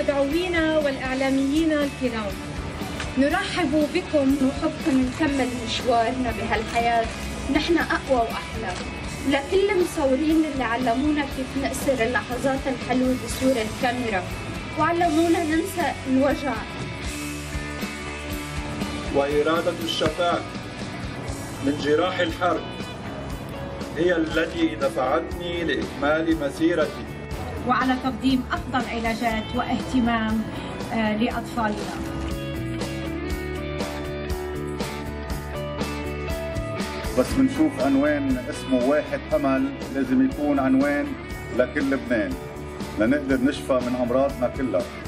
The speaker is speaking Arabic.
مقاوينا والإعلاميين الكرام. نرحب بكم ونحبكم نكمل مشوارنا بهالحياة. نحن أقوى وأحلى. لكل المصورين اللي علمونا كيف نأسر اللحظات الحلوة بصور الكاميرا. وعلمونا ننسى الوجع. وإرادة الشفاء من جراح الحرب هي التي دفعتني لإكمال مسيرتي. وعلى تقديم أفضل علاجات واهتمام آه، لأطفالنا. بس بنشوف عنوان اسمه واحد أمل لازم يكون عنوان لكل لبنان. لنقدر نشفى من أمراضنا كلها.